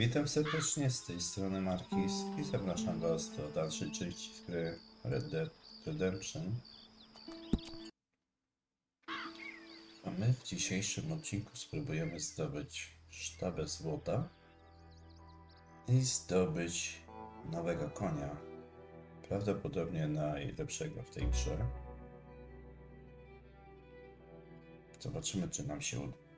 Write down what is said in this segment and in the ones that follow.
Witam serdecznie z tej strony Markis i zapraszam Was do dalszej części gry Red Dead Redemption. A my w dzisiejszym odcinku spróbujemy zdobyć sztabę złota i zdobyć nowego konia. Prawdopodobnie najlepszego w tej grze. Zobaczymy, czy nam się uda.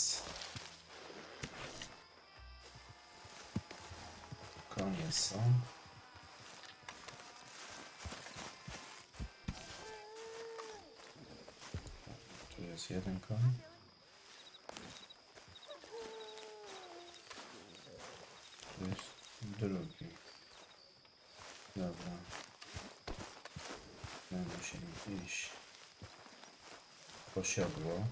Morgan jest. Konie są. Tu jest jeden koń. Tu jest drugi. Dobra. My musimy iść po siodło.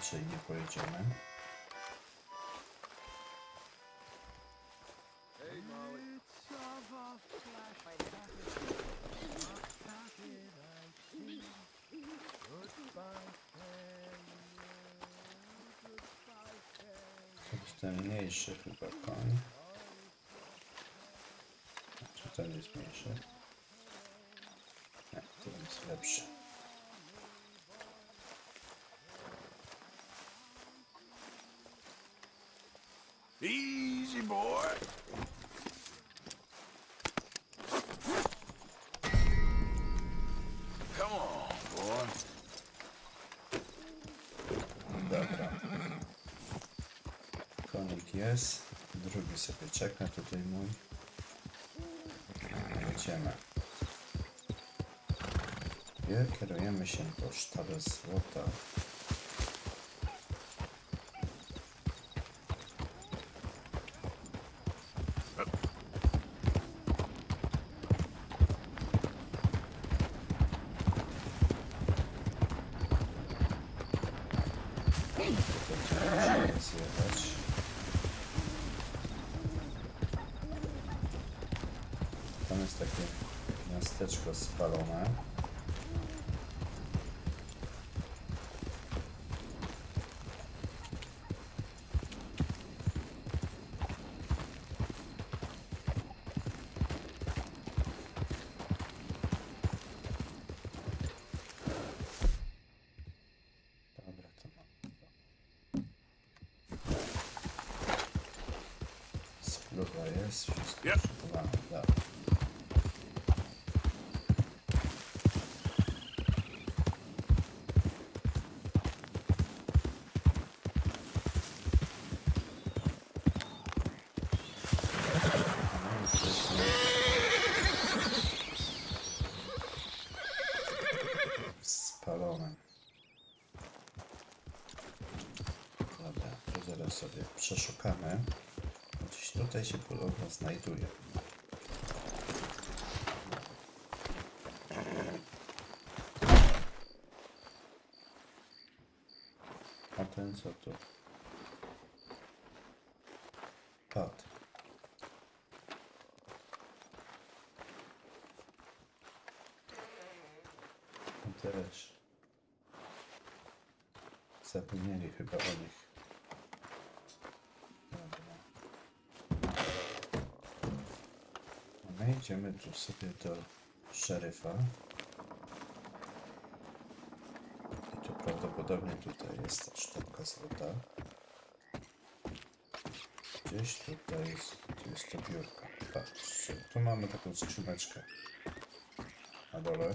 Inaczej nie pojedziemy. To jest ten mniejszy chyba koń. Czy ten jest mniejszy? Nie, ten jest lepszy. Easy, boy. Come on, boy. Dobra. Konik jest. Drugi sobie czeka tutaj mój. Jedziemy. I kierujemy się po sztabę złota. Będziemy zjechać. Tam jest takie miasteczko spalone. Dobra, to mam. Spluwa jest, wszystko Yep. przygotowane. Dobra. No, jesteśmy w spalonym. Dobra, sobie przeszukamy. Gdzieś tutaj się podobno znajduje. A ten co tu? Pat. A też. Zapomnieli chyba o nich. Dobra. A my idziemy tu sobie do szeryfa. I to prawdopodobnie tutaj jest ta sztabka złota. Gdzieś tutaj jest, tu jest to biurko. Patrzcie, tu mamy taką skrzyneczkę na dole.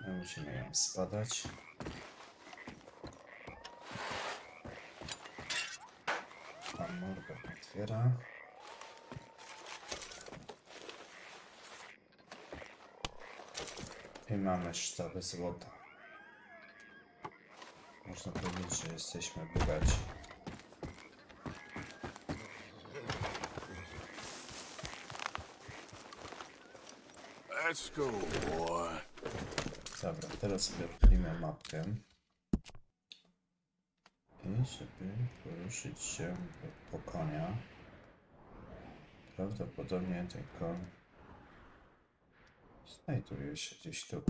My musimy ją spadać. Pan Morgan otwiera. I mamy sztabę złota. Można powiedzieć, że jesteśmy bogaci. Let's go, boy. Dobra, teraz sobie odpalimy mapkę. I żeby poruszyć się po konia. Prawdopodobnie ten koń znajduje się gdzieś tu.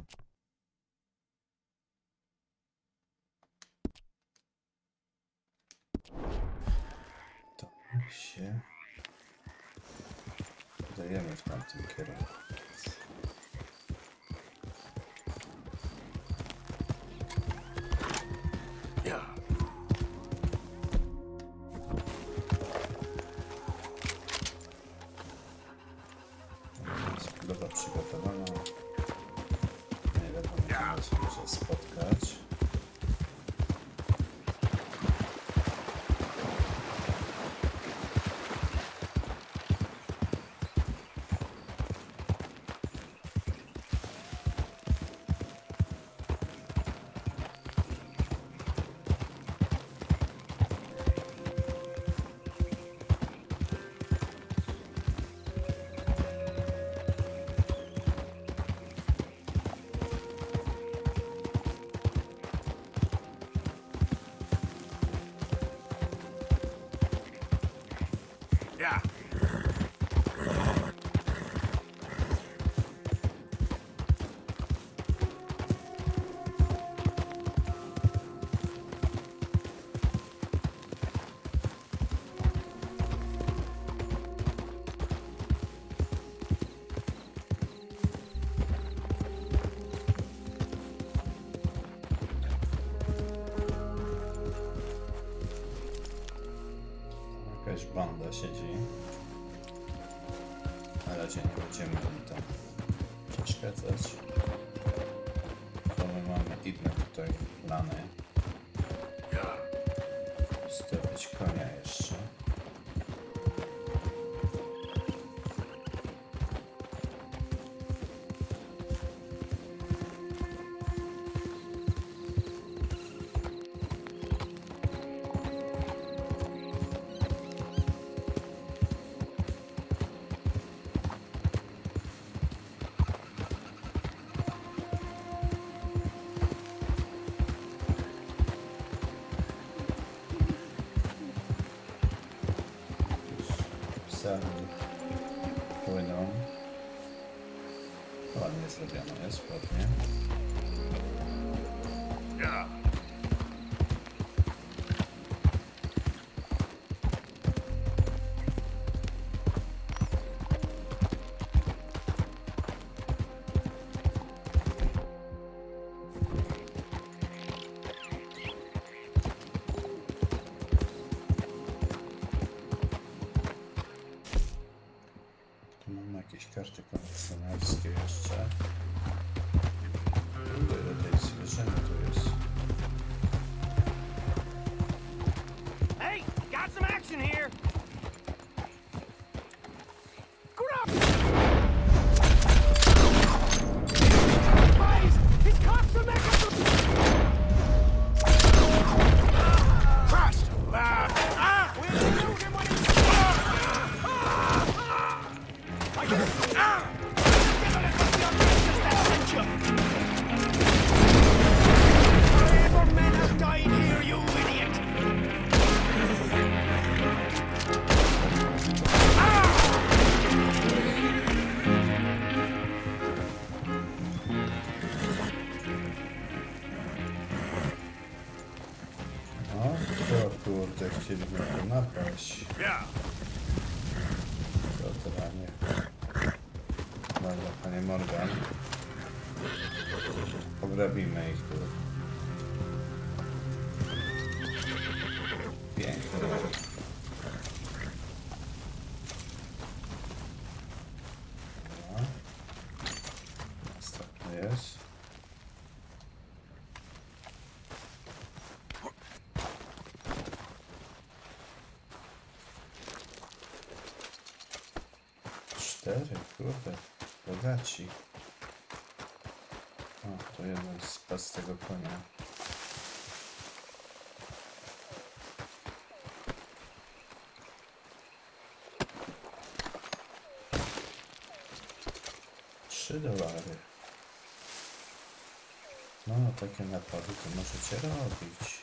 чем sound going on. Well, I mean, it's looking like this, but yeah. Kurde, chcieliby napaść. To teraz nie. Dobra, panie Morgan. Pograbimy ich tu. Bogaci. O, to jeden spadł z tego konia. Trzy dolary. No, takie napady to możecie robić.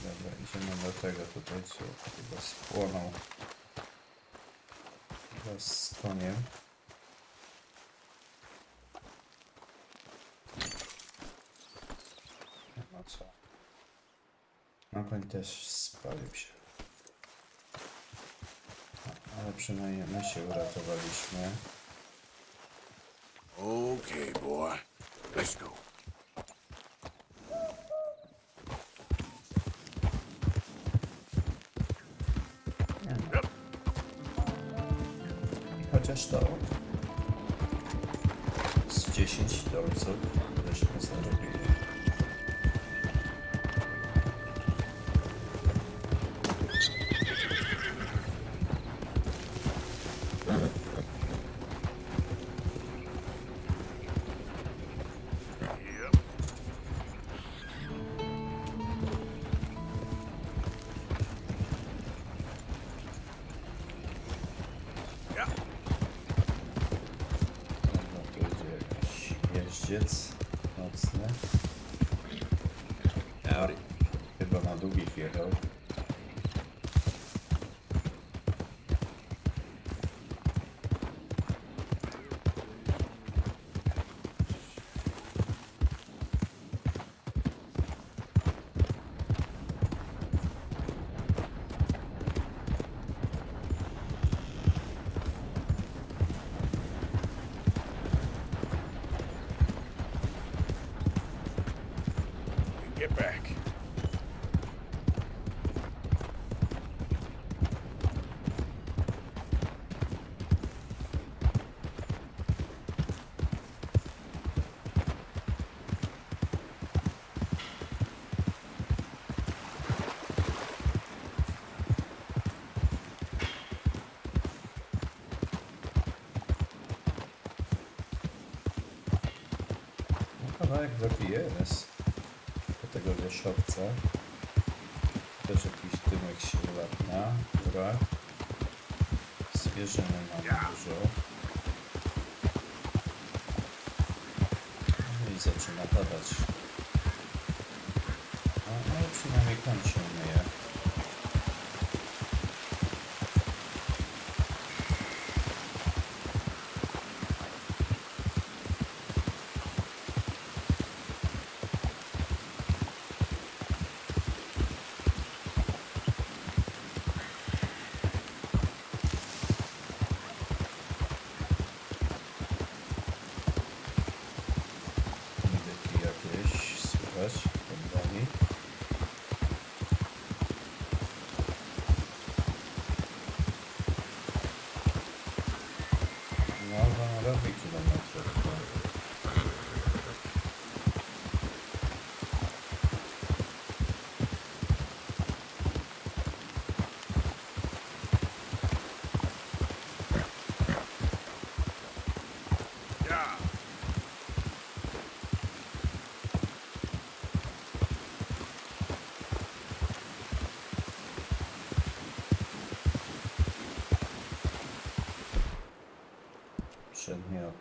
Dobra, idziemy do tego tutaj, co chyba spłonął. Wraz z koniem. Co. No koń też spalił się. No, ale przynajmniej my się uratowaliśmy. Okay, boy. Let's go. Z 10 dolców zarobili. Yep. Get back.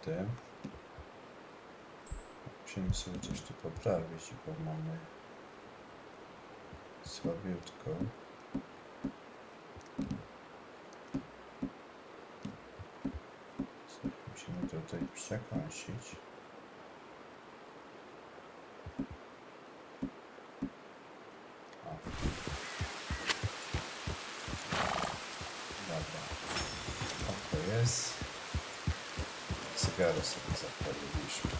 Przedmioty. Musimy sobie coś tu poprawić, bo mamy słabiutko. Musimy tutaj przekąsić. O. Dobra. Oko jest. Cygaro sobie zapaliliśmy.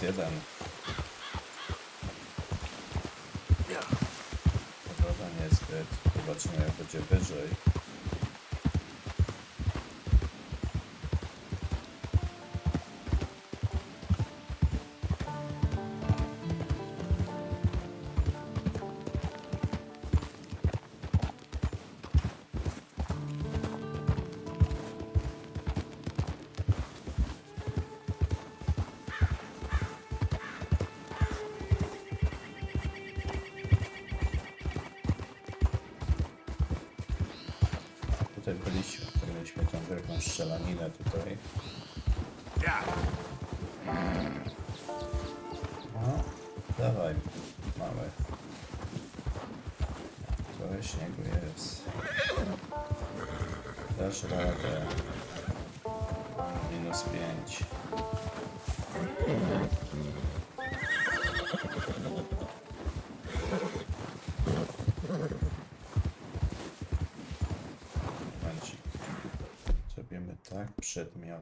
Minus jeden. Yeah. Pogoda niezbyt. Zobaczymy jak będzie wyżej.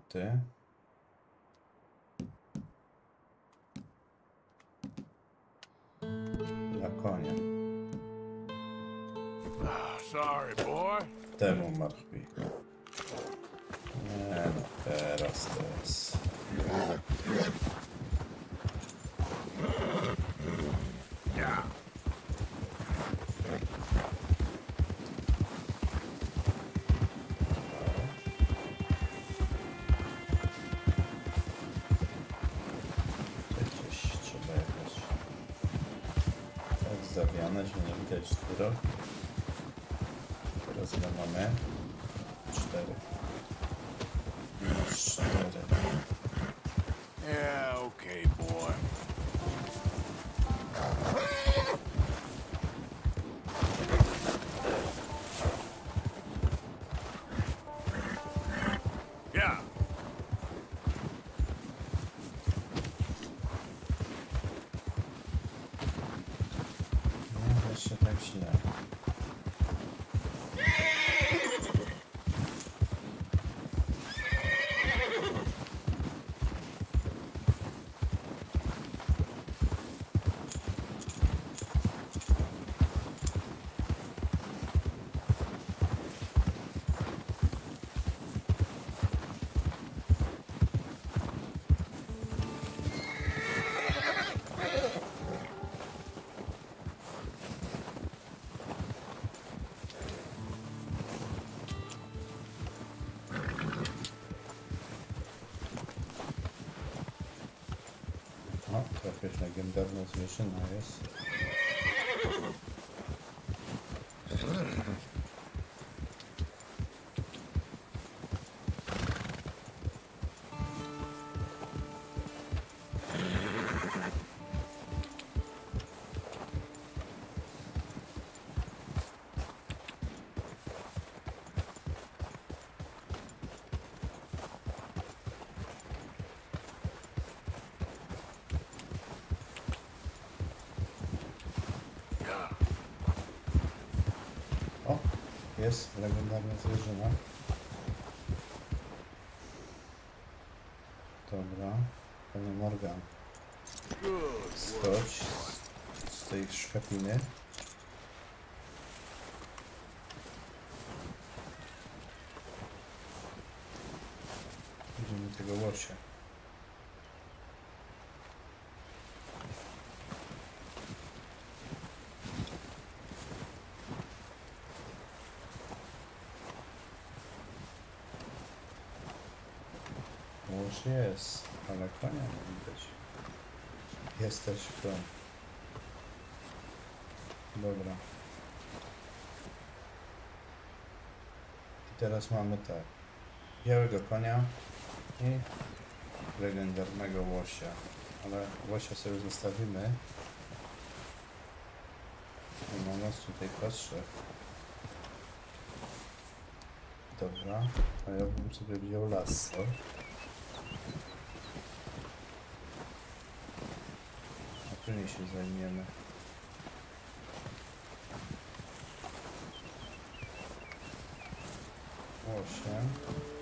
Przedmioty. Dla konia. Sorry, boy. Temu marchwi. Nie no, teraz to Teraz O, to jakaś legendarna zwierzyna szkapiny. Widzimy tego łosia. Łóż jest, ale konia nie widać. Jesteś w domu. Dobra. I teraz mamy tak. Białego konia i legendarnego łosia. Ale łosia sobie zostawimy. Ma nas tutaj patrzę. Dobra, a ja bym sobie wziął lasso. A później się zajmiemy. Share.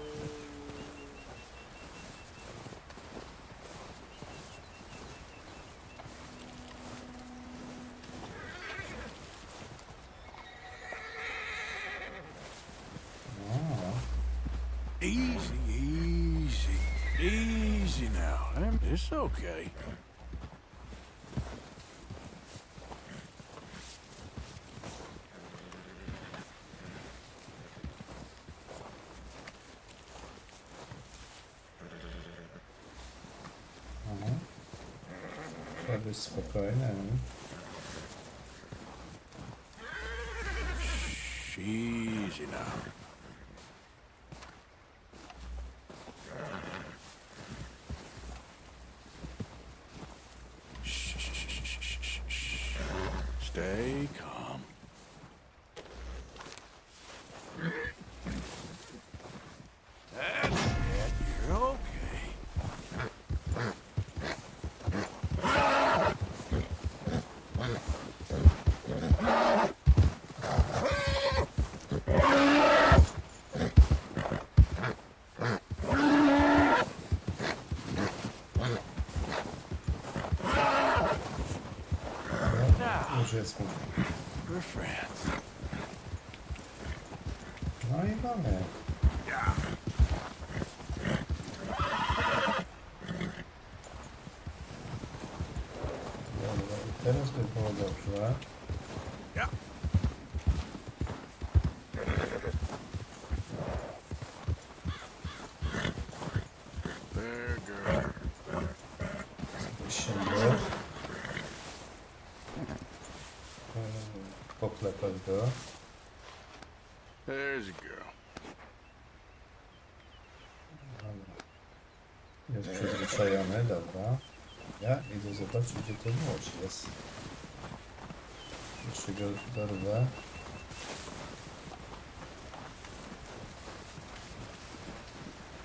byłoby spokojne. She's enough. Poklepać go. There's a girl. Dobra. Jest przyzwyczajony, dobra. Ja idę zobaczyć, gdzie ten młodszy jest. Jeszcze go dorwę.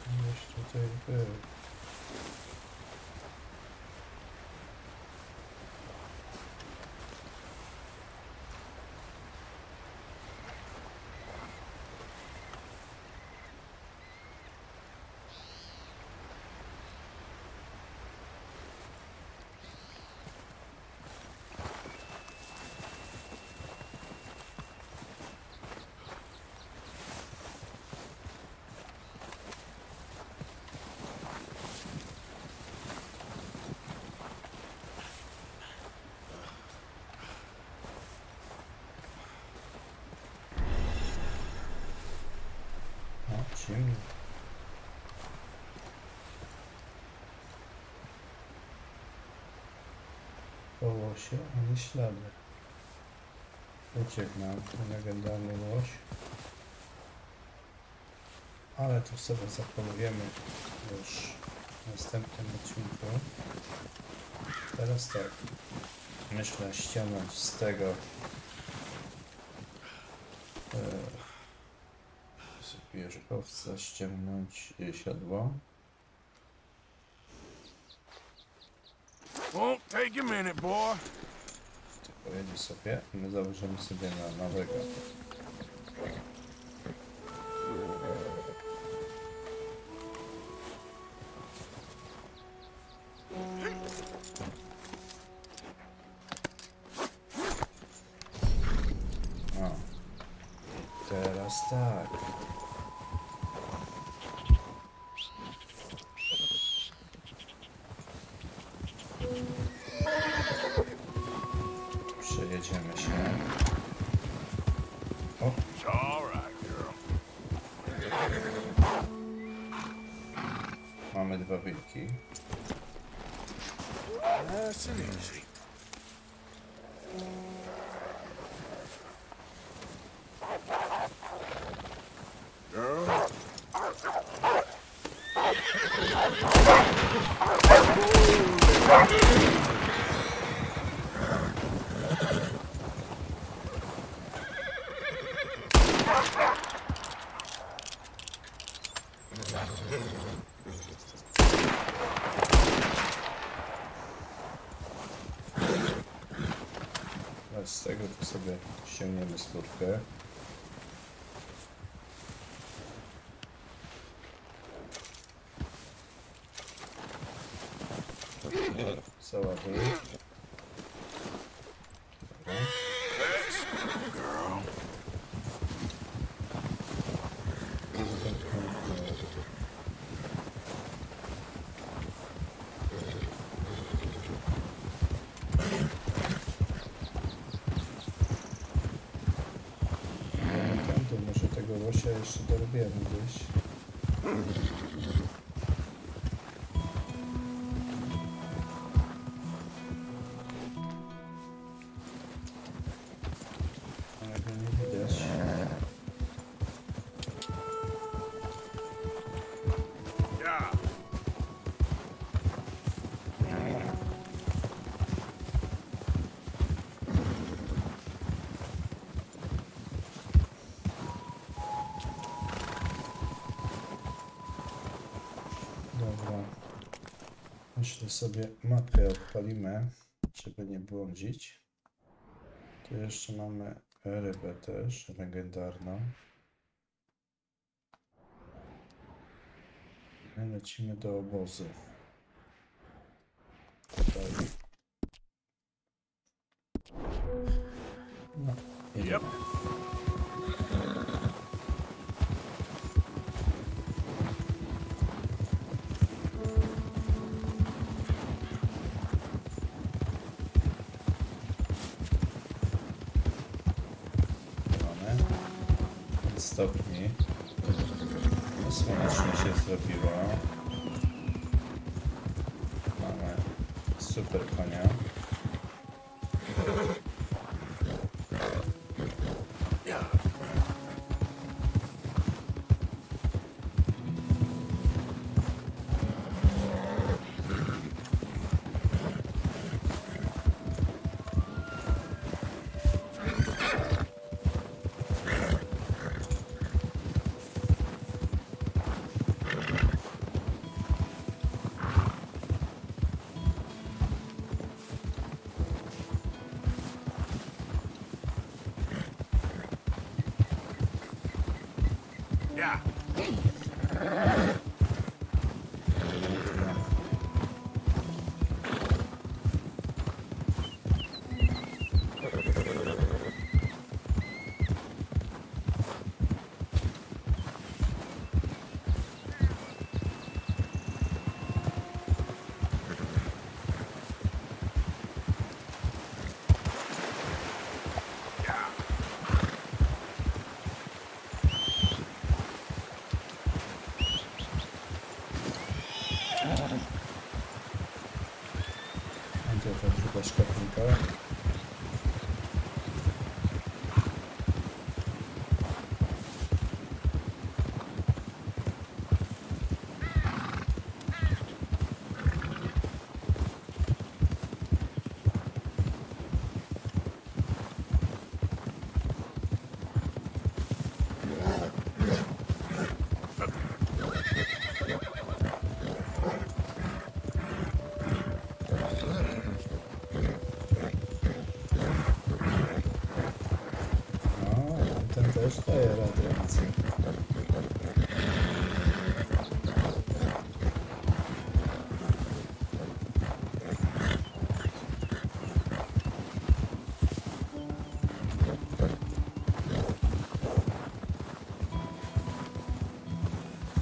Gdzieś tutaj był. O, ciemno. Koło się, ani ślady. Uciekł nam legendarny łoś. Ale tu sobie zapolujemy już w następnym odcinku. Teraz tak. Myślę ściągnąć z tego e, z wierzchowca ściągnąć e, Won't take a minute, boy. Pojedzie sobie my założymy sobie na nowego. чем-нибудь тут, да? Салат. Tego łosia jeszcze Dobra. Myślę sobie mapę odpalimy, żeby nie błądzić. Tu jeszcze mamy rybę też, legendarną. My lecimy do obozu. Tutaj. No. Yep. O, ten też daje radę. widzę.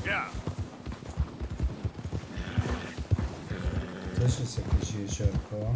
Yeah. Też jest jakieś jeziorko.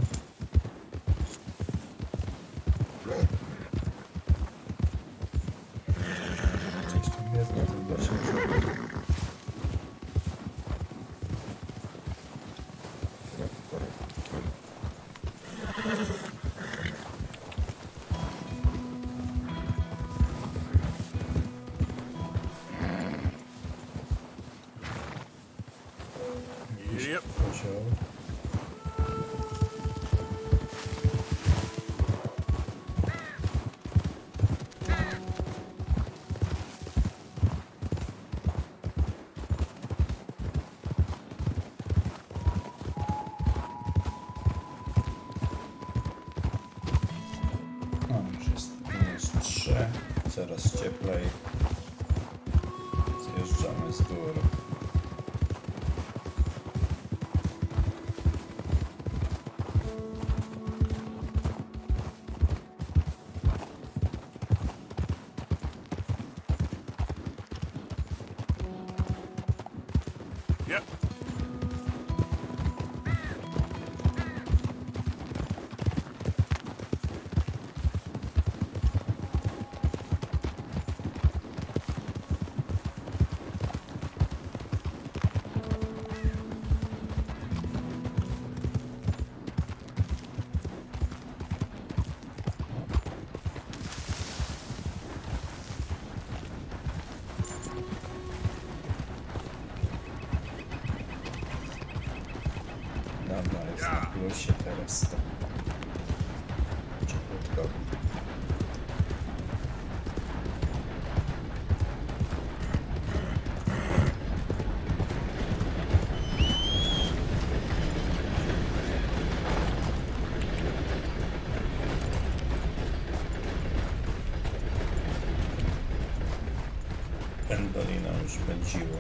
Już pędziło.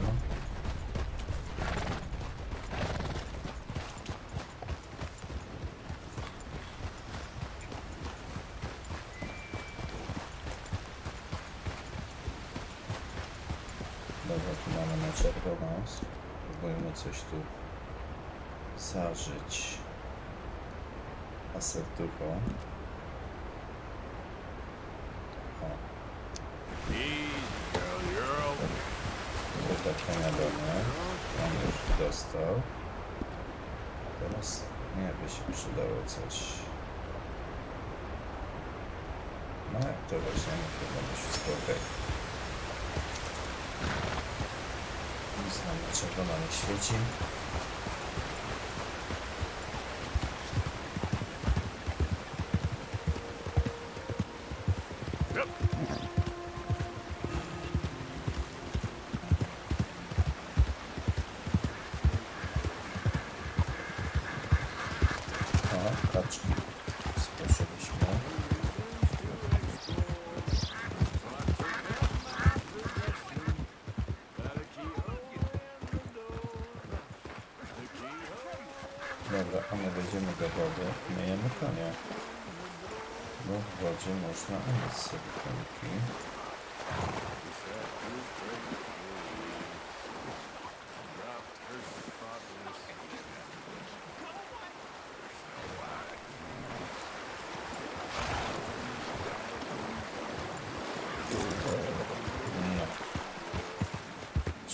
Dobra, tu mamy na czerwono. Spróbujmy coś tu zażyć. Asertucho. O, Easy, girl. You're over. Mnie. On już dostał. Teraz nie by się przydało coś. No to weźmiemy, to będzie wszystko ok. Nic nam na czerwono nie świeci.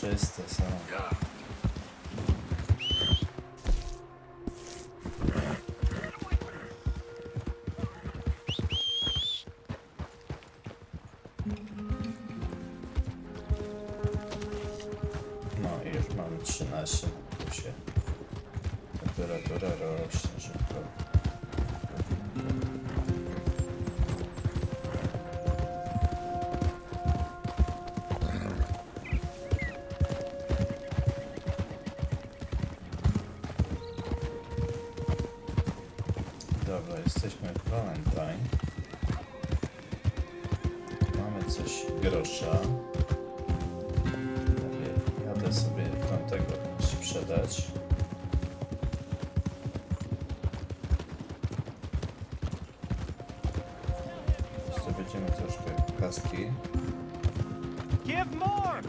Czyste są. No Zdobędziemy troszkę kaski. Give more!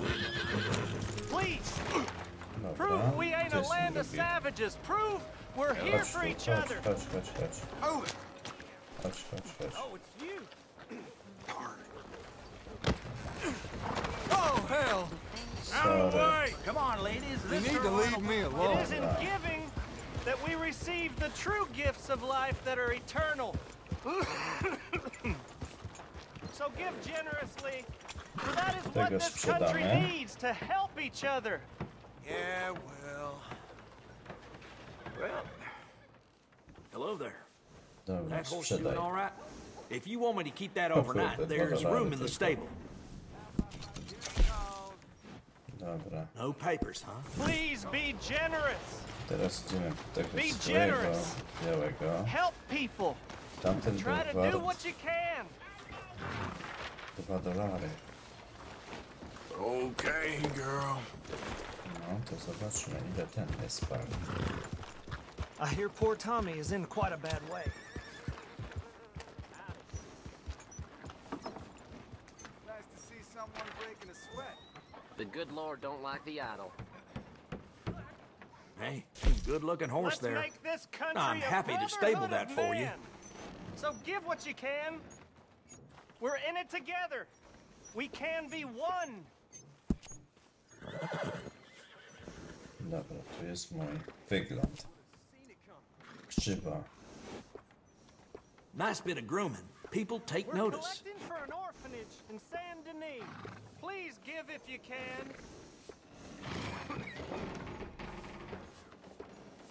Please! Dobra. Prove we ain't a land of savages! Prove we're here Chodź for each other! chodź, chodź, chodź. Oh, Chodź, chodź, chodź. Oh, it's you! Oh, hell! out of the way! Come on, ladies. You need to leave me alone. is in giving that we receive the true gifts of life that are eternal. so give generously, for that is what this country sprzedamy. needs to help each other. Yeah, well. Well. Hello there. Dobra, That horse doing all right? If you want me to keep that overnight, there's room in the stable. Dobra, No papers, huh? Please be generous. teraz idziemy do tego Be generous. białego. Help people. Tamten był Try to do wart what you can. 2 dolary. Okay, girl. No, to zobaczmy ile ten jest wart. I hear poor Tommy is in quite a bad way. Nice to see someone breaking a sweat. The good Lord don't like the idle. Hey, good looking horse Let's there. make this country I'm a happy to stable that of for you. So give what you can. We're in it together. We can be one. Dobra, tu jest mój wygląd. Krzywa. Nice bit of grooming. People take We're notice. collecting for an orphanage in Saint Denis. Please give if you can.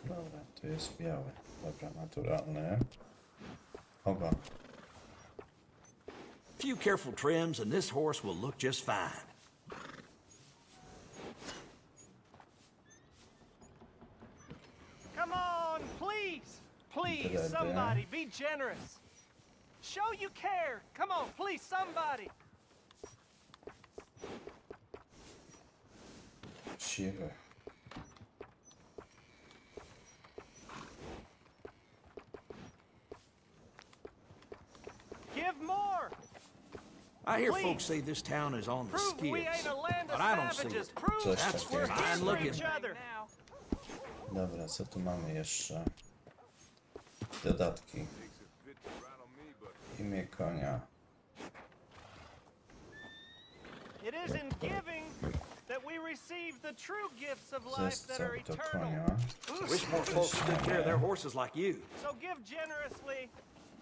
Dobra, tu jest biały. Dobra, naturalny. Ogon. Few careful trims, and this horse will look just fine. Come on, please. Please, somebody, be generous. Show you care. Come on, please, somebody. siwy. Give more! I hear Please. folks say this town is on the Prove we ain't skids, a land of but I don't see it. Prove Coś That's takiego. we're fine here for looking. each other. Dobra, co tu mamy jeszcze? Dodatki. Makes it fit to rattle me, but Imię konia. It is in giving that we receive the true gifts of life that are eternal. Wish more folks took care of their horses like you. So give generously,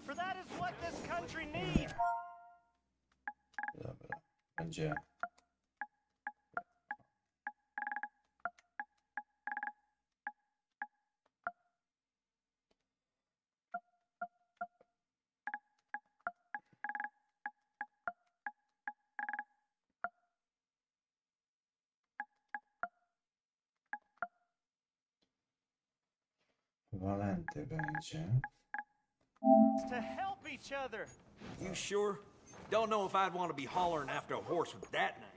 for that is what this country needs. Dobra, będzie. Walenty będzie. to help each other. You sure? Don't know if I'd want to be hollering after a horse with that name.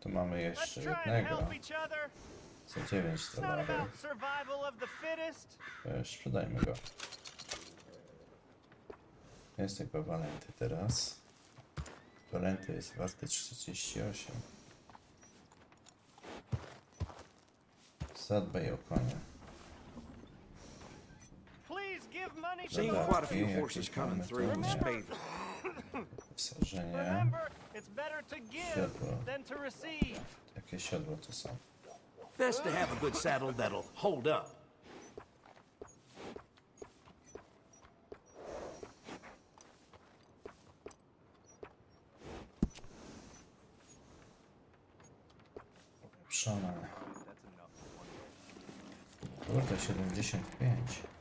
Tu mamy Let's jeszcze jednego help each other. za 9 It's not dolarów. about survival of the fittest. E, Sprzedajmy go. Jest tylko Walenty teraz. Walenty jest warty 38. Zadbaj o konia. Seen quite a few horses coming through with it's better to Jakie siodło to są? Best to have a good saddle that'll hold up. Ulepszone. Kurde, 75.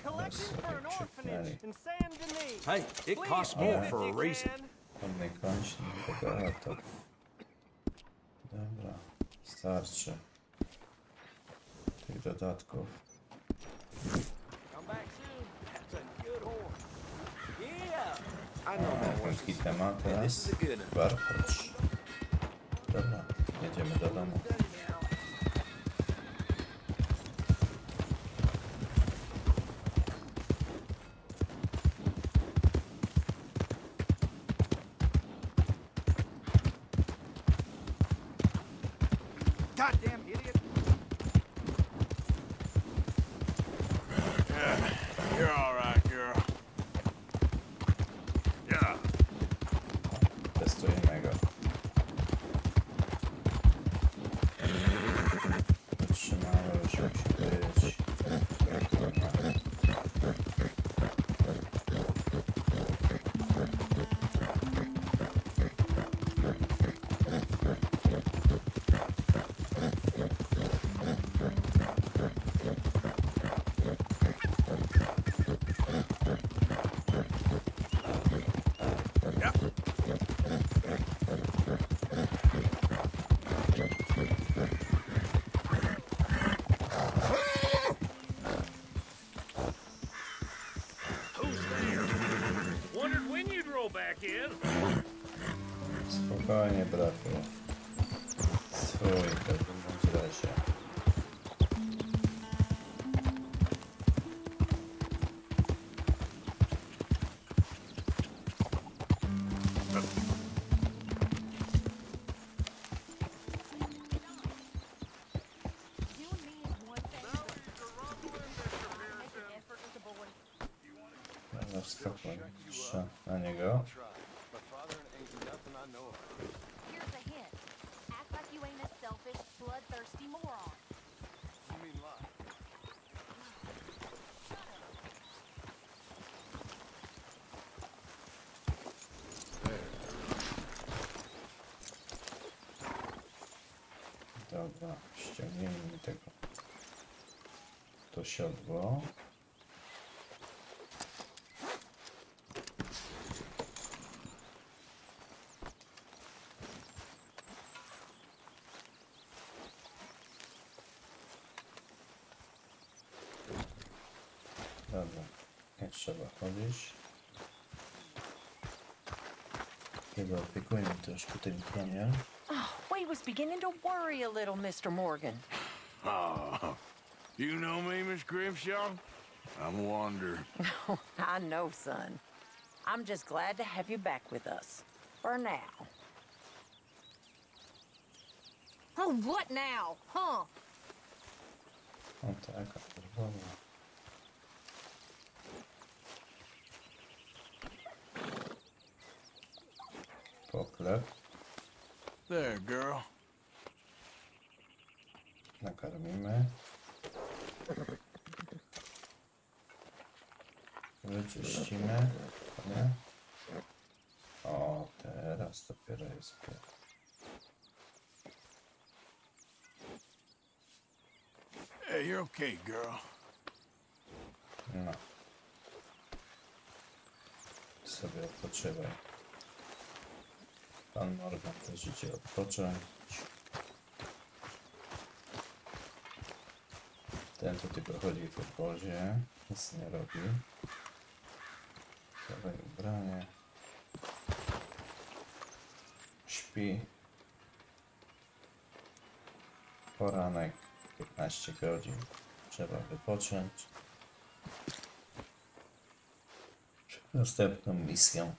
For an orphanage in San Denis. Hey, it costs more for a reason. On najkończny bogato. Dobra, starczy. Tych dodatków. Ciężki temat teraz. Dobra, jedziemy do domu. Dobra, ściągnijmy tego. To siodło. Dobra, nie trzeba chodzić. Kiedy opiekujemy troszkę tym koniem. We was beginning to worry a little, Mr. Morgan. Oh, you know me, Miss Grimshaw? I'm a wanderer. I know, son. I'm just glad to have you back with us. For now. Oh, what now? Huh? Wyczyścimy. Nie? O, teraz dopiero jest pies. Hey, you're okay, girl. No. Sobie odpoczywaj. Pan Morgan też idzie odpocząć. Ten tu tylko chodzi w obozie. Nic nie robi. Dawaj ubranie. Śpi. Poranek. 15 godzin. Trzeba wypocząć. Następną misją.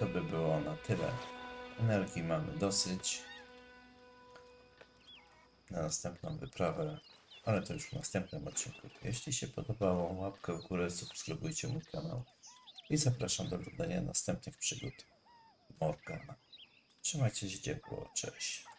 To by było na tyle. Energii mamy dosyć. Na następną wyprawę, ale to już w następnym odcinku. Jeśli się podobało, łapkę w górę, subskrybujcie mój kanał i zapraszam do oglądania następnych przygód Morgana. Trzymajcie się ciepło, cześć.